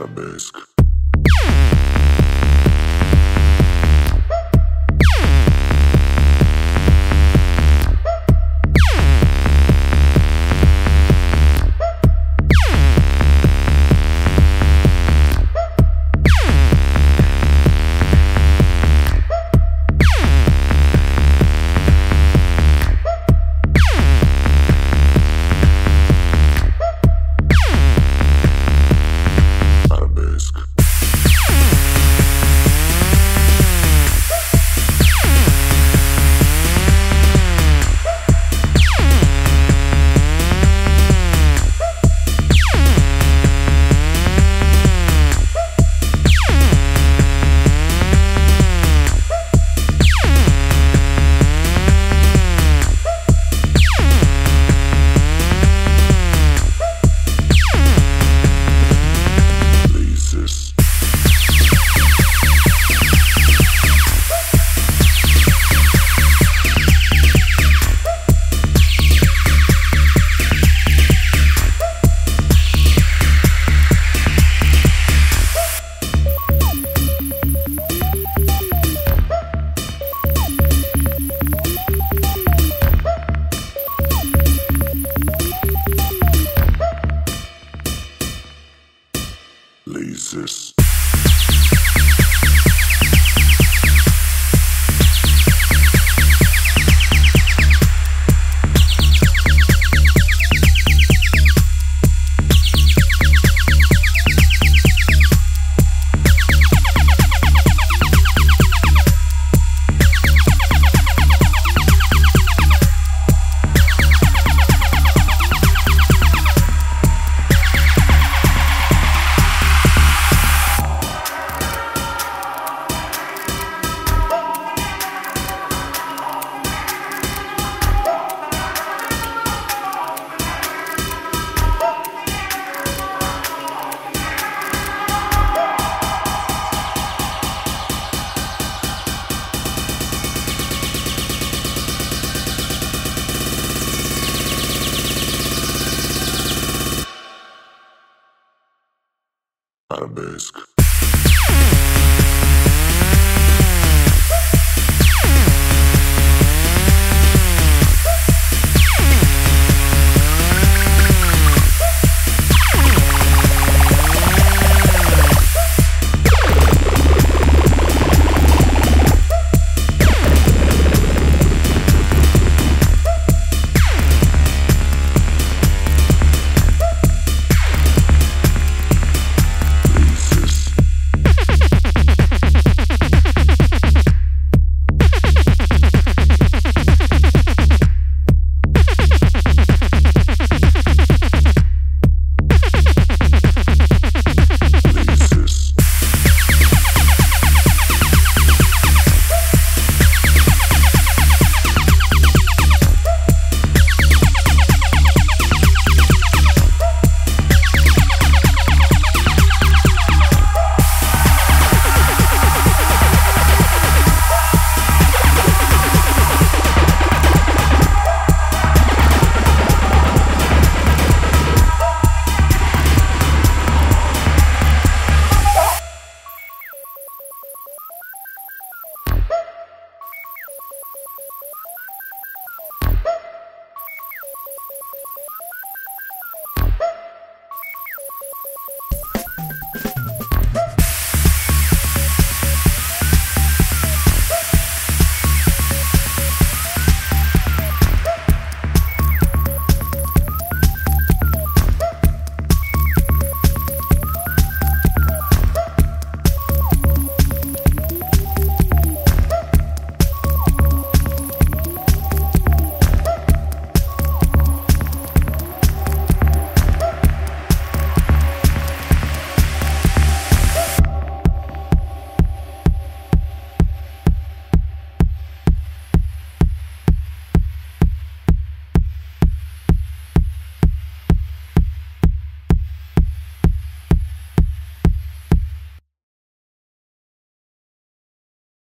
Arabesque. Lasers. Arabesque.